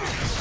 down.